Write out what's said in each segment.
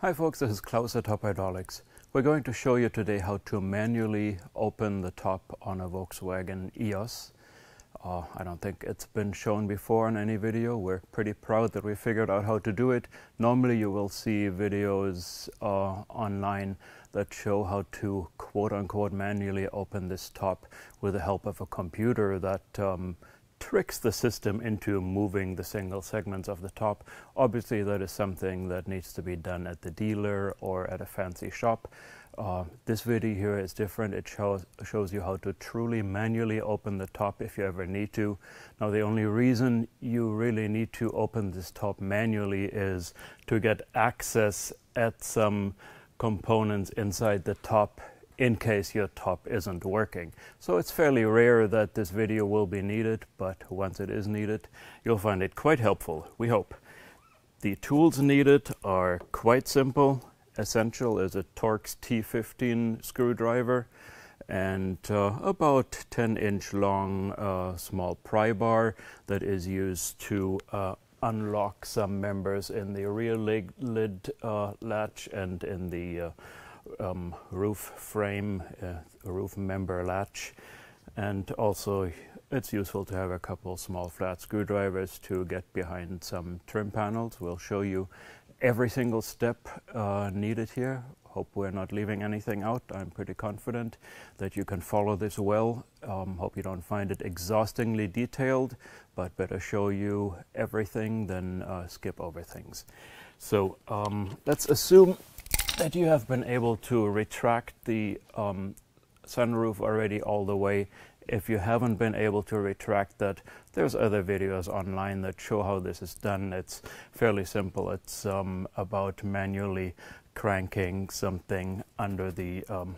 Hi folks, this is Klaus at Top Hydraulics. We're going to show you today how to manually open the top on a Volkswagen EOS. Uh, I don't think it's been shown before in any video. We're pretty proud that we figured out how to do it. Normally you will see videos uh, online that show how to quote unquote manually open this top with the help of a computer that um, tricks the system into moving the single segments of the top. Obviously, that is something that needs to be done at the dealer or at a fancy shop. Uh, this video here is different. It shows, shows you how to truly manually open the top if you ever need to. Now, the only reason you really need to open this top manually is to get access at some components inside the top in case your top isn't working. So it's fairly rare that this video will be needed, but once it is needed, you'll find it quite helpful, we hope. The tools needed are quite simple. Essential is a Torx T15 screwdriver and uh, about 10 inch long uh, small pry bar that is used to uh, unlock some members in the rear lid, lid uh, latch and in the uh, um, roof frame, uh, roof member latch, and also it's useful to have a couple small flat screwdrivers to get behind some trim panels. We'll show you every single step uh, needed here. Hope we're not leaving anything out. I'm pretty confident that you can follow this well. Um, hope you don't find it exhaustingly detailed, but better show you everything than uh, skip over things. So um, let's assume that you have been able to retract the um, sunroof already all the way. If you haven't been able to retract that, there's other videos online that show how this is done. It's fairly simple. It's um, about manually cranking something under the um,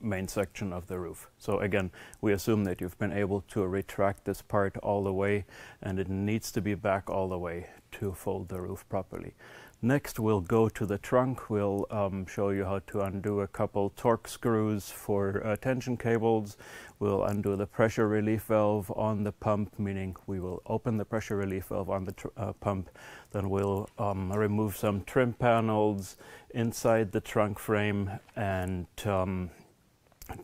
main section of the roof. So again, we assume that you've been able to retract this part all the way and it needs to be back all the way to fold the roof properly. Next, we'll go to the trunk. We'll um, show you how to undo a couple Torx screws for uh, tension cables. We'll undo the pressure relief valve on the pump, meaning we will open the pressure relief valve on the uh, pump. Then we'll um, remove some trim panels inside the trunk frame and um,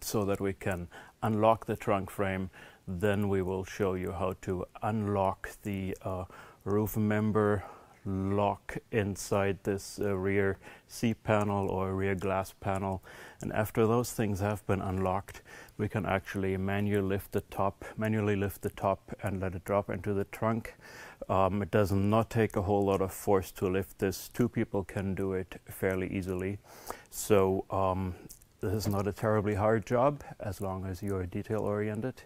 so that we can unlock the trunk frame. Then we will show you how to unlock the uh, roof member lock inside this uh, rear seat panel or rear glass panel. And after those things have been unlocked we can actually manually lift the top manually lift the top and let it drop into the trunk. Um, it does not take a whole lot of force to lift this. Two people can do it fairly easily. So um, this is not a terribly hard job as long as you're detail oriented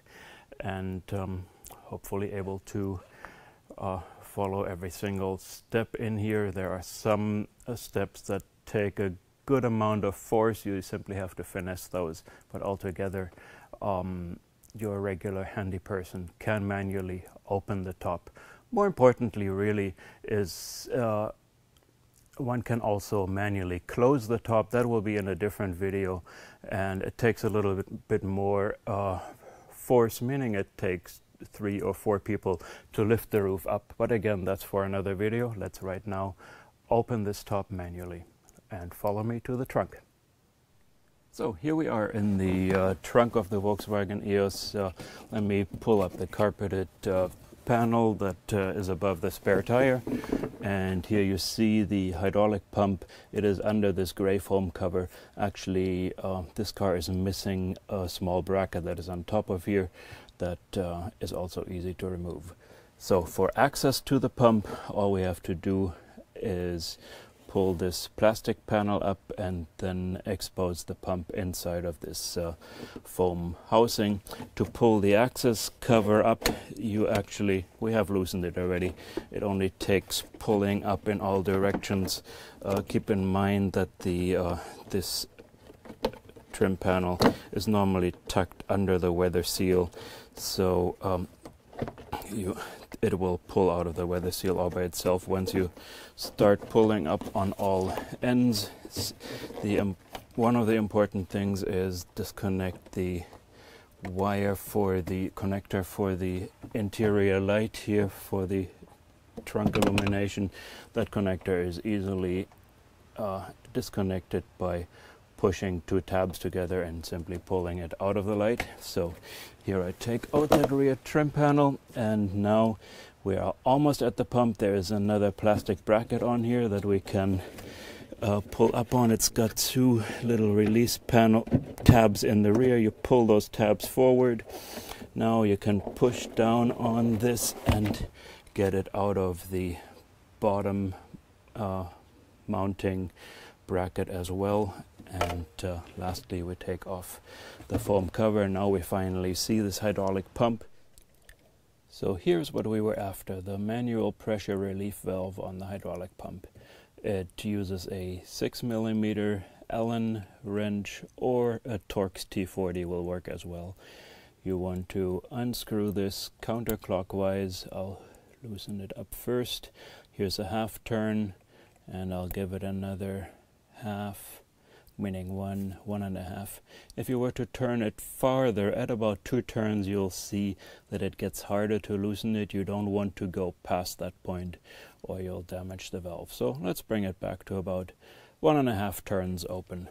and um, hopefully able to uh, follow every single step in here. There are some uh, steps that take a good amount of force. You simply have to finesse those. But altogether, um, your regular handy person can manually open the top. More importantly, really, is uh, one can also manually close the top. That will be in a different video, and it takes a little bit, bit more uh, force, meaning it takes three or four people to lift the roof up. But again, that's for another video. Let's right now open this top manually and follow me to the trunk. So here we are in the uh, trunk of the Volkswagen EOS. Uh, let me pull up the carpeted uh, panel that uh, is above the spare tire. And here you see the hydraulic pump. It is under this gray foam cover. Actually, uh, this car is missing a small bracket that is on top of here that uh, is also easy to remove. So for access to the pump, all we have to do is pull this plastic panel up and then expose the pump inside of this uh, foam housing. To pull the access cover up, you actually, we have loosened it already. It only takes pulling up in all directions. Uh, keep in mind that the uh, this trim panel is normally tucked under the weather seal so um, you it will pull out of the weather seal all by itself once you start pulling up on all ends. The um, one of the important things is disconnect the wire for the connector for the interior light here for the trunk illumination. That connector is easily uh, disconnect it by pushing two tabs together and simply pulling it out of the light. So here I take out that rear trim panel and now we are almost at the pump. There is another plastic bracket on here that we can uh, pull up on. It's got two little release panel tabs in the rear. You pull those tabs forward. Now you can push down on this and get it out of the bottom uh, mounting bracket as well and uh, lastly we take off the foam cover. Now we finally see this hydraulic pump. So here's what we were after the manual pressure relief valve on the hydraulic pump. It uses a 6 millimeter Allen wrench or a Torx T40 will work as well. You want to unscrew this counterclockwise. I'll loosen it up first. Here's a half turn and I'll give it another half meaning one one and a half. If you were to turn it farther at about two turns you'll see that it gets harder to loosen it. You don't want to go past that point or you'll damage the valve. So let's bring it back to about one and a half turns open.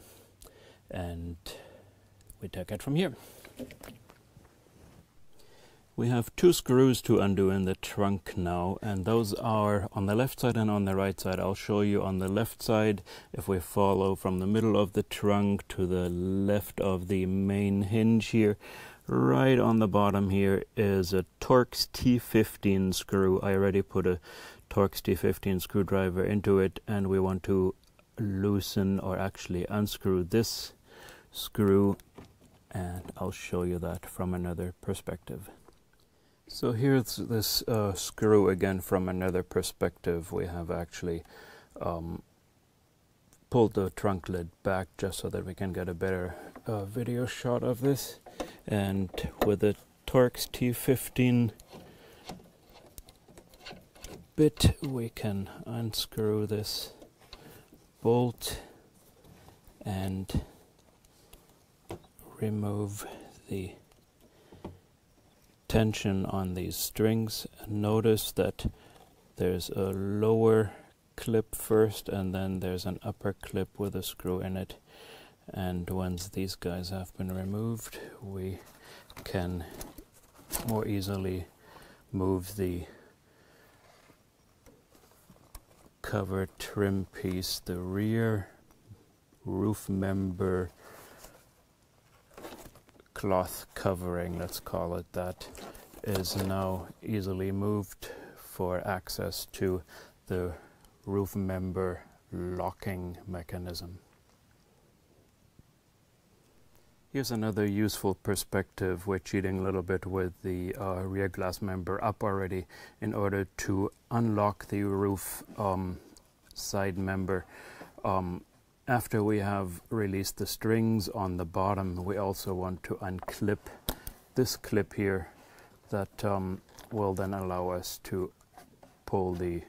And we take it from here we have two screws to undo in the trunk now, and those are on the left side and on the right side. I'll show you on the left side if we follow from the middle of the trunk to the left of the main hinge here. Right on the bottom here is a Torx T15 screw. I already put a Torx T15 screwdriver into it, and we want to loosen or actually unscrew this screw, and I'll show you that from another perspective. So here's this uh, screw again from another perspective. We have actually um, pulled the trunk lid back just so that we can get a better uh, video shot of this. And with the Torx T15 bit, we can unscrew this bolt and remove the tension on these strings. Notice that there's a lower clip first and then there's an upper clip with a screw in it and once these guys have been removed we can more easily move the cover trim piece the rear roof member cloth covering, let's call it that, is now easily moved for access to the roof member locking mechanism. Here's another useful perspective. We're cheating a little bit with the uh, rear glass member up already in order to unlock the roof um, side member. Um, after we have released the strings on the bottom, we also want to unclip this clip here that um, will then allow us to pull the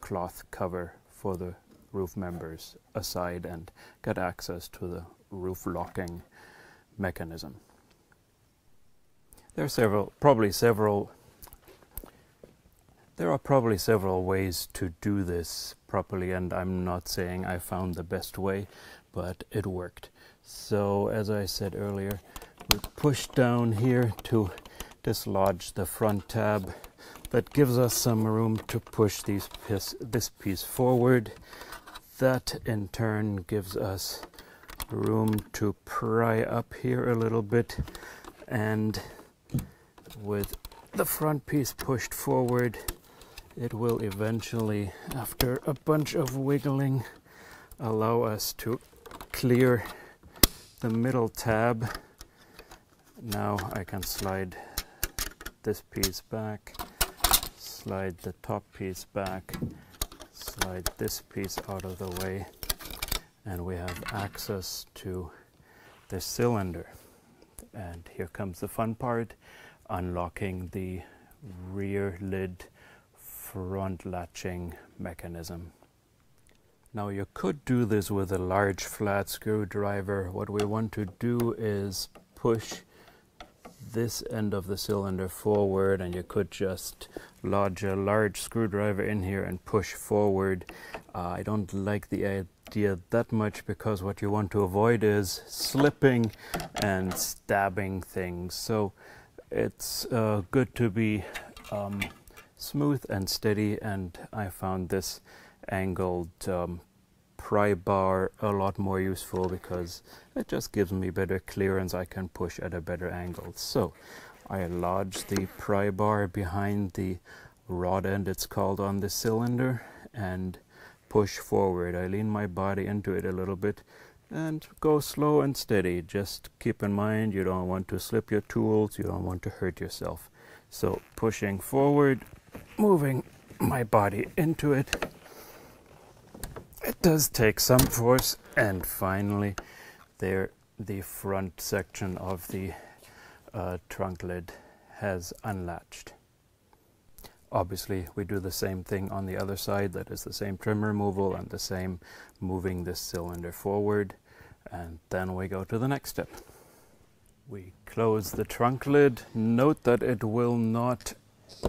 cloth cover for the roof members aside and get access to the roof locking mechanism. There are several, probably several there are probably several ways to do this properly, and I'm not saying I found the best way, but it worked. So, as I said earlier, we push down here to dislodge the front tab. That gives us some room to push these piece, this piece forward. That in turn gives us room to pry up here a little bit, and with the front piece pushed forward, it will eventually, after a bunch of wiggling, allow us to clear the middle tab. Now I can slide this piece back, slide the top piece back, slide this piece out of the way, and we have access to the cylinder. And here comes the fun part, unlocking the rear lid front latching mechanism. Now you could do this with a large flat screwdriver. What we want to do is push this end of the cylinder forward and you could just lodge a large screwdriver in here and push forward. Uh, I don't like the idea that much because what you want to avoid is slipping and stabbing things. So it's uh, good to be um, smooth and steady and I found this angled um, pry bar a lot more useful because it just gives me better clearance. I can push at a better angle. So I lodge the pry bar behind the rod end, it's called on the cylinder, and push forward. I lean my body into it a little bit and go slow and steady. Just keep in mind you don't want to slip your tools, you don't want to hurt yourself. So pushing forward, moving my body into it. It does take some force and finally there the front section of the uh, trunk lid has unlatched. Obviously we do the same thing on the other side that is the same trim removal and the same moving this cylinder forward and then we go to the next step. We close the trunk lid. Note that it will not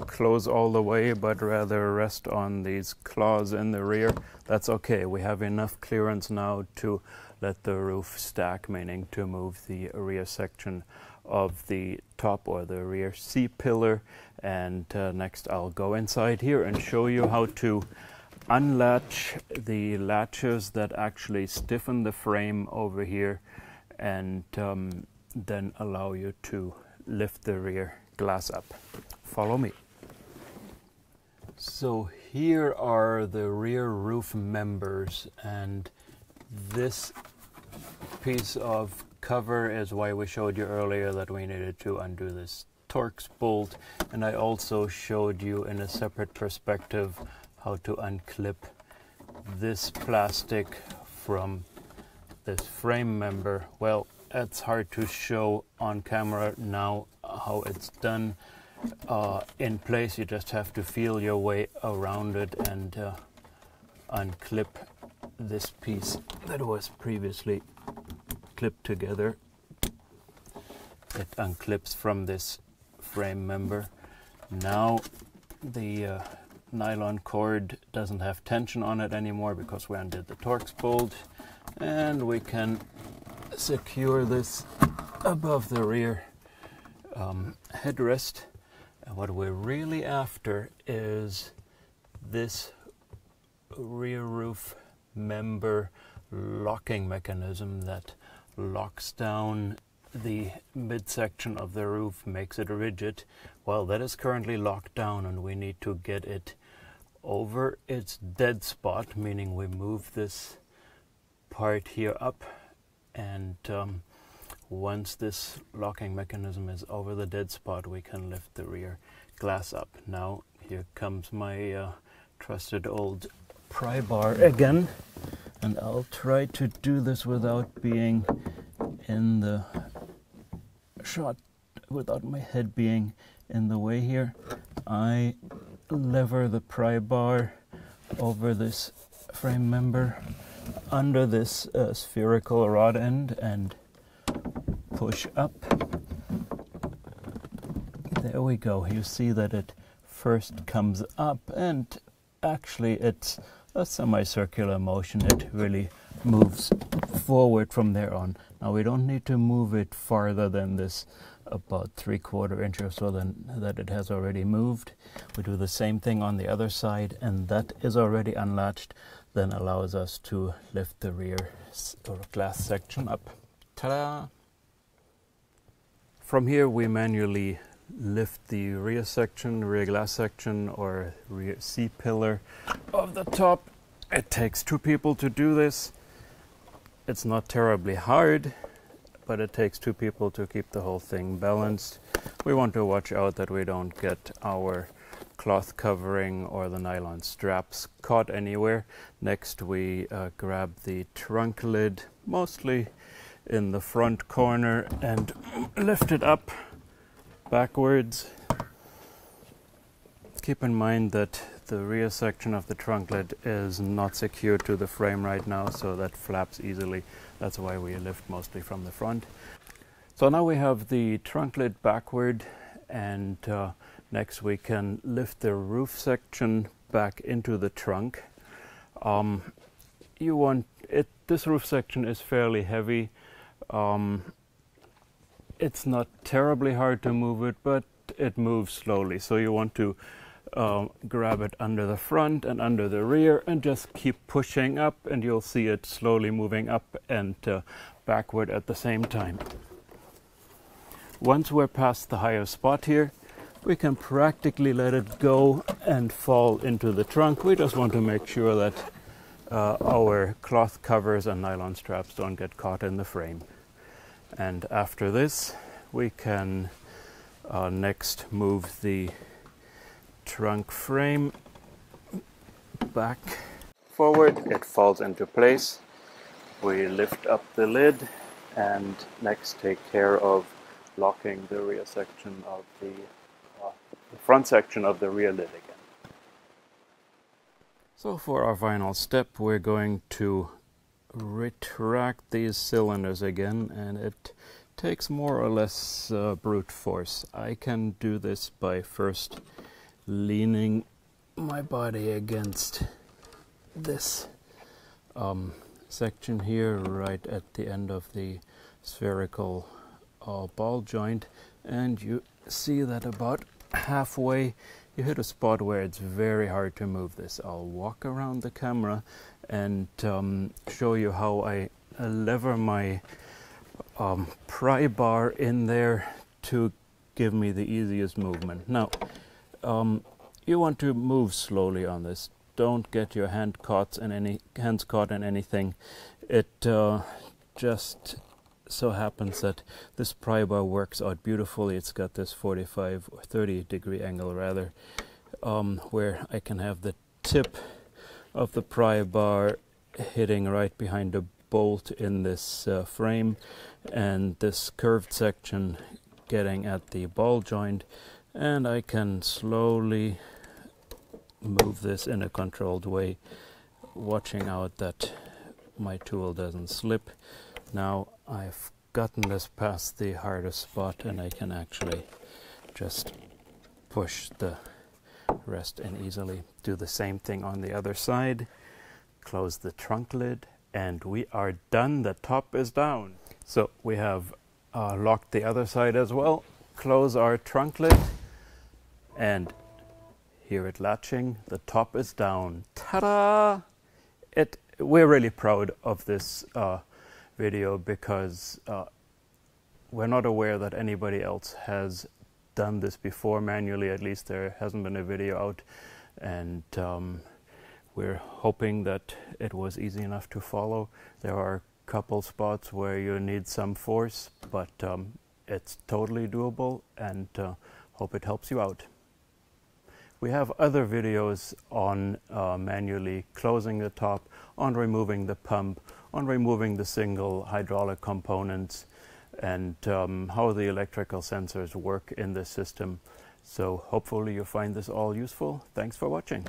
close all the way, but rather rest on these claws in the rear, that's okay. We have enough clearance now to let the roof stack, meaning to move the rear section of the top or the rear C-pillar. And uh, next I'll go inside here and show you how to unlatch the latches that actually stiffen the frame over here and um, then allow you to lift the rear glass up. Follow me. So here are the rear roof members and this piece of cover is why we showed you earlier that we needed to undo this Torx bolt and I also showed you in a separate perspective how to unclip this plastic from this frame member. Well, it's hard to show on camera now how it's done uh, in place. You just have to feel your way around it and uh, unclip this piece that was previously clipped together. It unclips from this frame member. Now the uh, nylon cord doesn't have tension on it anymore because we undid the Torx bolt and we can secure this above the rear um, headrest and what we're really after is this rear roof member locking mechanism that locks down the midsection of the roof, makes it rigid. Well, that is currently locked down and we need to get it over its dead spot, meaning we move this part here up and um, once this locking mechanism is over the dead spot, we can lift the rear glass up. Now, here comes my uh, trusted old pry bar again, and I'll try to do this without being in the shot, without my head being in the way here. I lever the pry bar over this frame member under this uh, spherical rod end and push up. There we go. You see that it first comes up and actually it's a semicircular motion. It really moves forward from there on. Now we don't need to move it farther than this about three quarter inch or so than that it has already moved. We do the same thing on the other side and that is already unlatched then allows us to lift the rear glass section up. Ta-da! From here we manually lift the rear section, rear glass section or rear C-pillar of the top. It takes two people to do this. It's not terribly hard, but it takes two people to keep the whole thing balanced. We want to watch out that we don't get our cloth covering or the nylon straps caught anywhere. Next we uh, grab the trunk lid, mostly in the front corner and lift it up backwards. Keep in mind that the rear section of the trunk lid is not secured to the frame right now, so that flaps easily. That's why we lift mostly from the front. So now we have the trunk lid backward and uh, next we can lift the roof section back into the trunk. Um, you want it, this roof section is fairly heavy. Um, it's not terribly hard to move it, but it moves slowly. So you want to uh, grab it under the front and under the rear and just keep pushing up and you'll see it slowly moving up and uh, backward at the same time. Once we're past the higher spot here, we can practically let it go and fall into the trunk. We just want to make sure that uh, our cloth covers and nylon straps don't get caught in the frame. And after this, we can uh, next move the trunk frame back forward. It falls into place. We lift up the lid and next take care of locking the rear section of the, uh, the front section of the rear lid again. So for our final step we're going to retract these cylinders again and it takes more or less uh, brute force. I can do this by first leaning my body against this um, section here right at the end of the spherical uh, ball joint and you see that about halfway you hit a spot where it's very hard to move this. I'll walk around the camera and um, show you how I lever my um, pry bar in there to give me the easiest movement. Now, um, you want to move slowly on this. Don't get your hand caught in any hands caught in anything. It uh, just so happens that this pry bar works out beautifully. It's got this 45 or 30 degree angle rather, um, where I can have the tip of the pry bar hitting right behind the bolt in this uh, frame and this curved section getting at the ball joint and I can slowly move this in a controlled way watching out that my tool doesn't slip. Now I've gotten this past the hardest spot and I can actually just push the rest and easily do the same thing on the other side close the trunk lid and we are done the top is down so we have uh, locked the other side as well. Close our trunk lid and hear it latching. The top is down. Ta-da! It, we're really proud of this uh, video because uh, we're not aware that anybody else has done this before manually. At least there hasn't been a video out, and um, we're hoping that it was easy enough to follow. There are a couple spots where you need some force, but um, it's totally doable and uh, hope it helps you out. We have other videos on uh, manually closing the top, on removing the pump, on removing the single hydraulic components, and um, how the electrical sensors work in this system. So hopefully you find this all useful. Thanks for watching.